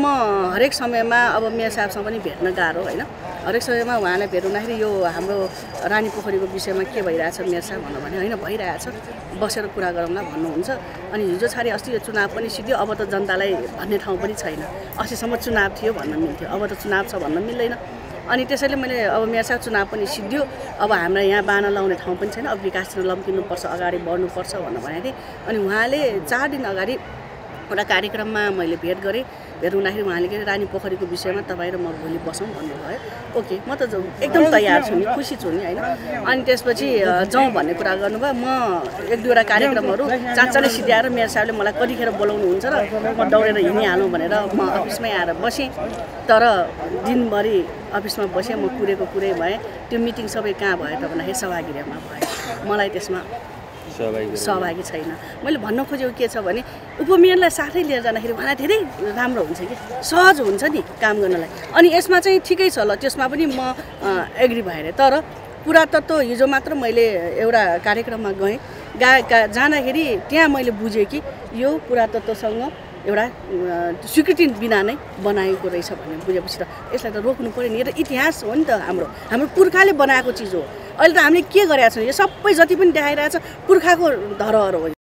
म हरेक समयमा अब मेयर साहबसँग पनि भेट्न गाह्रो होइन? हरेक समयमा उहाँलाई भेट्दाखेरि यो हाम्रो रानी पोखरीको विषयमा के भइरहेछ मेयर साहब भन्नु भने होइन भइरहेछ। बसेर कुरा गरौँला भन्नुहुन्छ। अनि हिजो छाडि अस्ति यो चुनाव पनि सिद्धियो अब त जनतालाई भन्ने ठाउँ पनि छैन। अस्तिसम्म चुनाव थियो भन्न मिल्थ्यो अब त चुनाव छ भन्न मिल्दैन। अनि त्यसैले मैले अब मेयर चुनाव पनि सिद्धियो। अब हाम्रो यहाँ बाना लाउने ठाउँ पनि छैन अब विकासतिर लम्किनुपर्छ अगाडि बढ्नुपर्छ भनेर भनेको थिएँ। अनि उहाँले चार दिन अगाडि एउटा कार्यक्रममा मैले भेट गरेँ। भेट हुँदाखेरि उहाँले के रानी पोखरीको विषयमा तपाईँ र म भोलि बसौँ भन्नुभयो ओके म त एकदम तयार छु नि खुसी छु नि होइन। अनि त्यसपछि जाउँ भन्ने कुरा गर्नुभयो। म एक दुईवटा कार्यक्रमहरू चाँचाले सिध्याएर मेरो साहबले मलाई कतिखेर बोलाउनुहुन्छ र म दौडेर हिँडिहालौँ भनेर म अफिसमै आएर बसेँ। तर दिनभरि अफिसमा बसेँ म कुरेको कुरै भएँ। त्यो मिटिङ सबै कहाँ भयो त भन्दाखेरि सभागृहमा भयो। मलाई त्यसमा सहभागी छैन। मैले भन्न खोजेको के छ भने उपमेयरलाई साथै लिएर जाँदाखेरि उहाँलाई धेरै राम्रो हुन्छ कि? सहज हुन्छ नि काम गर्नलाई। अनि यसमा चाहिँ ठिकै छ ल त्यसमा पनि म एग्री भएर। तर पुरातत्व हिजो मात्र मैले एउटा कार्यक्रममा गएँ। गा जाँदाखेरि त्यहाँ मैले बुझेँ कि यो पुरातत्वसँग एउटा स्वीकृति बिना नै बनाएको रहेछ भन्ने बुझेपछि त यसलाई त रोक्नु पऱ्यो नि। त इतिहास हो नि त हाम्रो। हाम्रो पुर्खाले बनाएको चिज हो। अहिले त हामीले के गरेका छौँ? यो सबै जति पनि देखाइरहेछ पुर्खाको धरोहर हो